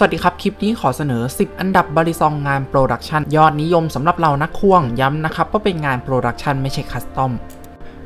สวัสดีครับ คลิปนี้ขอเสนอ 10 อันดับบาลิซองงาน production ยอดนิยมสำหรับเรานักควงย้ำนะครับว่าเป็นงาน production ไม่ใช่ custom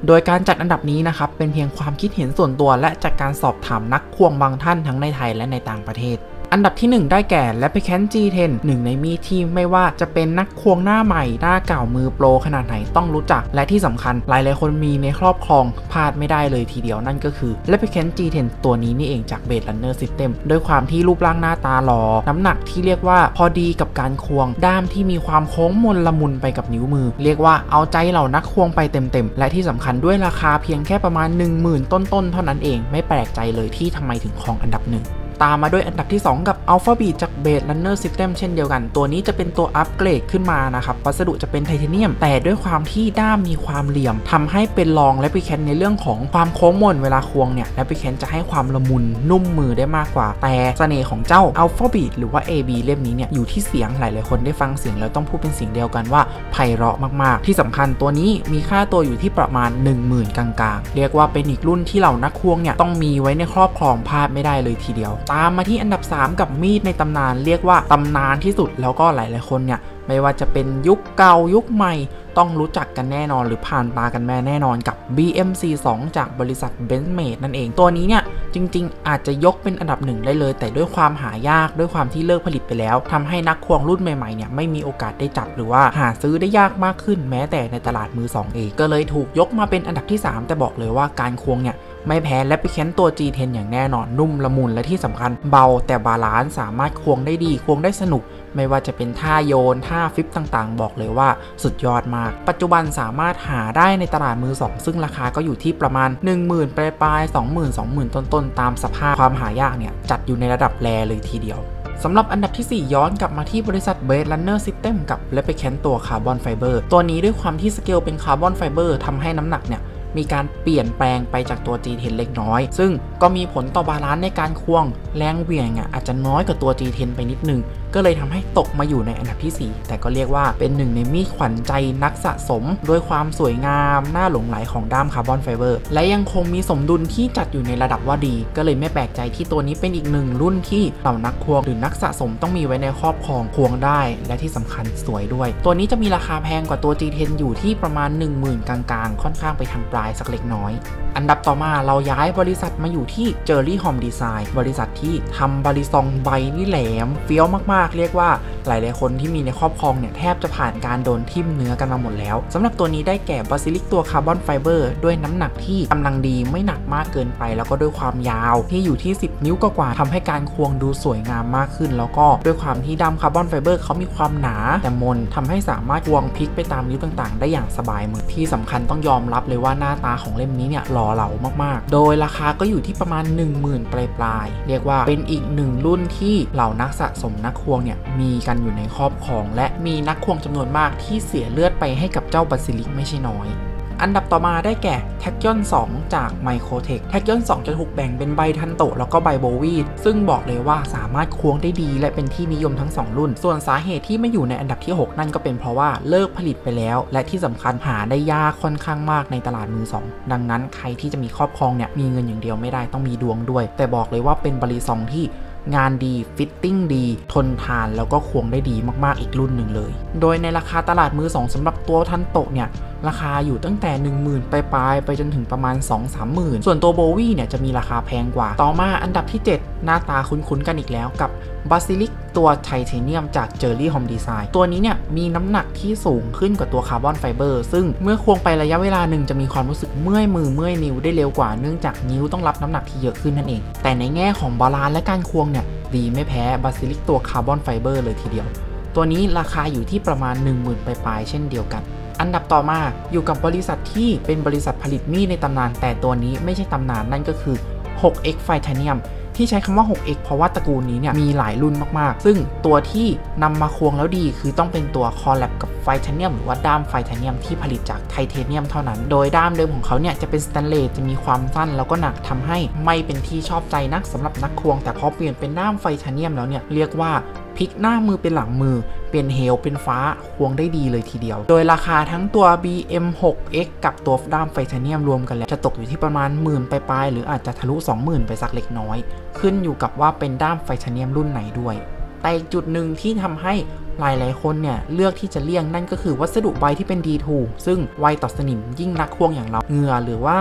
โดยการจัดอันดับนี้นะครับ เป็นเพียงความคิดเห็นส่วนตัวและจากการสอบถามนักควงบางท่านทั้งในไทยและในต่างประเทศ อันดับที่ 1 ได้แก่ Replicant G10 หนึ่งในมีดที่ไม่ว่าจะเป็นนักควงหน้าใหม่หน้าเก่ามือโปรขนาดไหนต้องรู้จัก และที่สำคัญหลายหลายคนมีในครอบครองพลาดไม่ได้เลยทีเดียวนั่นก็คือ Replicant G10 ตัวนี้นี่เองจาก b a s e Runner System ด้วยความที่รูปร่างหน้าตาหล่อน้ำหนักที่เรียกว่าพอดีกับการควง ด้ามที่มีความโค้งมนละมุนไปกับนิ้วมือ เรียกว่าเอาใจเหล่านักควงไปเต็มๆ และที่สำคัญด้วยราคาเพียงแค่ประมาณ 10,000 ต้นๆ เท่านั้นเองไม่แปลกใจเลยที่ทำไมถึงครองอันดับหนึ่ง ตามมาด้วยอันดับที่ 2 กับ Alpha Beat จาก Base Runner System เช่นเดียวกัน ตัวนี้จะเป็นตัวอัปเกรดขึ้นมานะครับ วัสดุจะเป็นไทเทเนียม แต่ด้วยความที่ด้ามมีความเหลี่ยมทำให้เป็นรองและพิแคนในเรื่องของความโค้งมนเวลาควงเนี่ยและพิแคนจะให้ความละมุนนุ่มมือได้มากกว่า แต่เสน่ห์ของเจ้า Alpha Beat หรือว่า AB เล่มนี้เนี่ยอยู่ที่เสียงหลายๆคนได้ฟังเสียงแล้วต้องพูดเป็นเสียงเดียวกันว่าไพเราะมากๆ ที่สำคัญตัวนี้มีค่าตัวอยู่ที่ประมาณ 10,000 กลางๆ เรียกว่าเป็นอีกรุ่นที่เหล่านักควงเนี่ยต้องมีไว้ในครอบครองพลาดไม่ได้เลยทีเดียวตามมาที่อันดับ 3 กับมีดในตำนานเรียกว่าตำนานที่สุดแล้วก็หลายๆคนเนี่ยไม่ว่าจะเป็นยุคเก่ายุคใหม่ต้องรู้จักกันแน่นอนหรือผ่านตากันแม่แน่นอนกับ BMC2 จากบริษัท b e n z m a d e นั่นเองตัวนี้เนี่ยจริง ๆ อาจจะยกเป็นอันดับหนึ่งได้เลย แต่ด้วยความหายากด้วยความที่เลิกผลิตไปแล้วทำให้นักควงรุ่นใหม่ๆเนี่ยไม่มีโอกาสได้จับหรือว่าหาซื้อได้ยากมากขึ้นแม้แต่ในตลาดมือ2เองก็เลยถูกยกมาเป็นอันดับที่ 3 แต่บอกเลยว่าการควงเนี่ย ไม่แพ้ Replicant ตัว G10 อย่างแน่นอนนุ่มละมุนและที่สำคัญเบาแต่ balance สามารถควงได้ดีควงได้สนุก ไม่ว่าจะเป็นท่าโยน ท่าฟิปต่างๆ บอกเลยว่าสุดยอดมาก ปัจจุบันสามารถหาได้ในตลาดมือ 2 ซึ่งราคาก็อยู่ที่ประมาณ 10,000ปลายปลาย20,000 20,000 ต้นๆ ตามสภาพความหายากเนี่ย จัดอยู่ในระดับ rare เลยทีเดียวสำหรับอันดับที่ 4 ย้อนกลับมาที่บริษัท Blade Runner System กับ Replicant ตัวคาร์บอนไฟเบอร์ตัวนี้ด้วยความที่สเกลเป็นคาร์บอนไฟเบอร์ทำให้น้ำหนักเนี่ย มีการเปลี่ยนแปลงไปจากตัว G10 เล็กน้อย ซึ่งก็มีผลต่อ balance ในการควงแรงเหวี่ยงอะอาจจะน้อยกว่าตัว G10 ไปนิดนึง ก็เลยทำให้ตกมาอยู่ในอันดับที่ 4 แต่ก็เรียกว่าเป็นหนึ่งในมีดขวัญใจนักสะสม ด้วยความสวยงามน่าหลงไหลของด้ามคาร์บอนไฟเบอร์ และยังคงมีสมดุลที่จัดอยู่ในระดับว่าดี ก็เลยไม่แปลกใจที่ตัวนี้เป็นอีกหนึ่งรุ่นที่เหล่านักควงหรือนักสะสมต้องมีไว้ในครอบครองควงได้ และที่สำคัญสวยด้วย ตัวนี้จะมีราคาแพงกว่าตัว G10 อยู่ที่ประมาณ 10,000 กลางๆ ค่อนข้างไปทางปลายสักเล็กน้อย อันดับต่อมาเราย้ายบริษัทมาอยู่ที่ Jerry Hom Design บริษัทที่ทำบาลิซองใบนี่แหลมเฟี้ยวมากๆเรียกว่าหลายๆคนที่มีในครอบครองเนี่ยแทบจะผ่านการโดนทิ่มเนื้อกันมาหมดแล้วสำหรับตัวนี้ได้แก่ Basilisk ตัวคาร์บอนไฟเบอร์ด้วยน้ำหนักที่กำลังดีไม่หนักมากเกินไป แล้วก็ด้วยความยาวที่อยู่ที่ 10 นิ้วกว่าทำให้การควงดูสวยงามมากขึ้น แล้วก็ด้วยความที่ด้ามคาร์บอนไฟเบอร์เขามีความหนาแต่มนทำให้สามารถควงพลิกไปตามนิ้วต่างๆ ได้อย่างสบายมือที่สำคัญต้องยอมรับเลยว่าหน้าตาของเล่มนี้เนี่ยหล่อเหลามากๆ โดยราคาก็อยู่ที่ประมาณ 10,000 ปลายปลายเรียกว่าเป็นอีกหนึ่งรุ่นที่เหล่านักสะสมนักควงเนี่ยมีกันกันอยู่ในครอบครอง และมีนักควงจำนวนมากที่เสียเลือดไปให้กับเจ้า Basilisk ไม่ใช่น้อยอันดับต่อมาได้แก่ Tachyon 2 จาก Microtech Tachyon 2 จะถูกแบ่งเป็นใบ tanto แล้วก็ใบ bowie ซึ่งบอกเลยว่าสามารถควงได้ดี และเป็นที่นิยมทั้ง 2 รุ่น ส่วนสาเหตุที่ไม่อยู่ในอันดับที่ 6 นั่นก็เป็นเพราะว่าเลิกผลิตไปแล้ว และที่สำคัญหาได้ยากค่อนข้างมากในตลาดมือ 2 ดังนั้นใครที่จะมีครอบครองเนี่ยมีเงินอย่างเดียวไม่ได้ต้องมีดวงด้วย แต่บอกเลยว่าเป็นบาลิซองที่ งานดี fitting ดี ทนทานแล้วก็ควงได้ดีมากๆอีกรุ่นหนึ่งเลย โดยในราคาตลาดมือสองสำหรับตัว tanto เนี่ย ราคาอยู่ตั้งแต่ 10,000 ไปปลายไปจนถึงประมาณ 2-3 หมื่น ส่วนตัว bowie เนี่ยจะมีราคาแพงกว่า ต่อมาอันดับที่ 7 หน้าตาคุ้นๆกันอีกแล้วกับ Basilisk ตัวไทเทเนียมจาก Jerry Hom Design ตัวนี้เนี่ยมีน้ำหนักที่สูงขึ้นกว่าตัวคาร์บอนไฟเบอร์ซึ่งเมื่อควงไประยะเวลาหนึ่งจะมีความรู้สึกเมื่อยมือเมื่อยนิ้วได้เร็วกว่าเนื่องจากนิ้วต้องรับน้ำหนักที่เยอะขึ้นนั่นเอง แต่ในแง่ของ balance และการควงเนี่ยดีไม่แพ้ Basilisk ตัวคาร์บอนไฟเบอร์เลยทีเดียว ตัวนี้ราคาอยู่ที่ประมาณ 10,000ปลายๆเช่นเดียวกันอันดับต่อมาอยู่กับบริษัทที่เป็นบริษัทผลิตมีดในตำนานแต่ตัวนี้ไม่ใช่ตำนานนั่นก็คือ 6x ไฟเที่ใช้คำว่า 6x เพราะว่าตระกูลนี้เนี่ยมีหลายรุ่นมากๆ ซึ่งตัวที่นำมาควงแล้วดี คือต้องเป็นตัว collab กับ Flytanium หรือว่าด้าม Flytanium ที่ผลิตจากไทเทเนียมเท่านั้น โดยด้ามเดิมของเขาเนี่ยจะเป็นสแตนเลสจะมีความสั้นแล้วก็หนักทำให้ไม่เป็นที่ชอบใจนักสำหรับนักควง แต่พอเปลี่ยนเป็นด้าม Flytanium แล้วเนี่ยเรียกว่าพลิกหน้ามือเป็นหลังมือ เป็นเหวเป็นฟ้าควงได้ดีเลยทีเดียว โดยราคาทั้งตัว BM6X กับตัวด้าม Flytanium รวมกันแล้ว จะตกอยู่ที่ประมาณหมื่นปลายๆหรืออาจจะทะลุ 20,000 ไปสักเล็กน้อย ขึ้นอยู่กับว่าเป็นด้าม Flytanium รุ่นไหนด้วย แต่อีกจุดหนึ่งที่ทำให้ หลายหลายคนเนี่ยเลือกที่จะเลี่ยงนั่นก็คือวัสดุใบที่เป็น D2 ซึ่งไวต่อสนิมยิ่งนักควงอย่างเราเหงื่อหรือว่า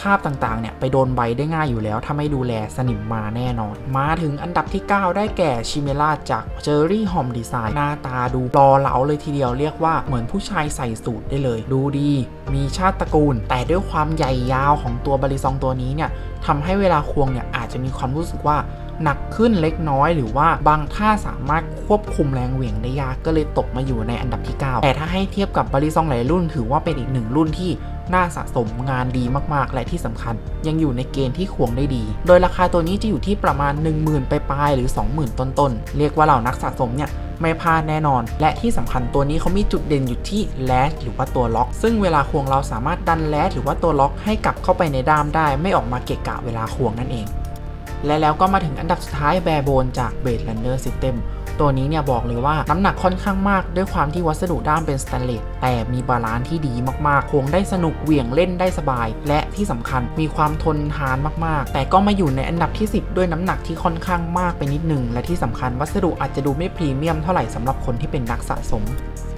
คาบต่างๆเนี่ยไปโดนใบได้ง่ายอยู่แล้ว ถ้าไม่ดูแลสนิมมาแน่นอน มาถึงอันดับที่ 9 ได้แก่ชิเมล่าจากเจอรี่ฮอมดีไซน์หน้าตาดูรอเหลาเลยทีเดียวเรียกว่าเหมือนผู้ชายใส่สูตรได้เลย ดูดี มีชาติตระกูล แต่ด้วยความใหญ่ยาวของตัวบริซองตัวนี้เนี่ยทำให้เวลาควงเนี่ยอาจจะมีความรู้สึกว่า หนักขึ้นเล็กน้อย หรือว่าบางท่าสามารถควบคุมแรงเหวี่ยงได้ยากก็เลยตกมาอยู่ในอันดับที่ 9 แต่ถ้าให้เทียบกับบริซองหลายรุ่น ถือว่าเป็นอีกหนึ่งรุ่นที่น่าสะสมงานดีมากๆ และที่สำคัญ ยังอยู่ในเกณฑ์ที่ควงได้ดี โดยราคาตัวนี้จะอยู่ที่ประมาณ 10,000 ไปปลายหรือ 20,000 ต้นๆ เรียกว่าเหล่านักสะสมเนี่ยไม่พลาดแน่นอน และที่สำคัญตัวนี้เขามีจุดเด่นอยู่ที่ latch หรือว่าตัวล็อก ซึ่งเวลาควงเราสามารถดัน latch หรือว่าตัวล็อกให้กลับเข้าไปในด้ามได้ ไม่ออกมาเกะกะเวลาควงนั่นเอง และแล้วก็มาถึงอันดับสุดท้ายแบร์โบนจากเบ l แลนเดอร์ซิสเต็มตัวนี้เนี่ยบอกเลยว่าน้ำหนักค่อนข้างมากด้วยความที่วัสดุด้ามเป็นสแตนเลสแต่มี balance ที่ดีมากๆ คงได้สนุกเหวี่ยงเล่นได้สบาย และที่สำคัญมีความทนทานมากๆ แต่ก็มาอยู่ในอันดับที่ 10 ด้วยน้ำหนักที่ค่อนข้างมากไปนิดนึง และที่สำคัญวัสดุอาจจะดูไม่พรีเมียมเท่าไหร่สำหรับคนที่เป็นนักสะสม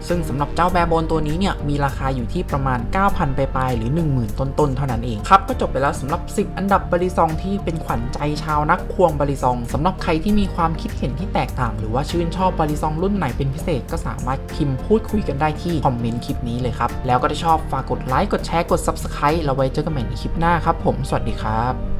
ซึ่งสำหรับเจ้าแบร์โบนตัวนี้เนี่ยมีราคาอยู่ที่ประมาณ 9,000 ไปปลายหรือ 10,000 ต้นๆ เท่านั้นเองครับ ก็จบไปแล้วสำหรับ 10 อันดับบริซองที่เป็นขวัญใจชาวนักควงบริซองสำหรับใครที่มีความคิดเห็นที่แตกต่าง หรือว่าชื่นชอบบริซองรุ่นไหนเป็นพิเศษก็สามารถพิมพ์พูดคุยกันได้ที่คอมเมนต์คลิปนี้เลยครับแล้วก็ถ้าชอบฝากกดไลค์กดแชร์กด Subscribe แล้วไว้เจอกันใหม่ในคลิปหน้าครับผมสวัสดีครับ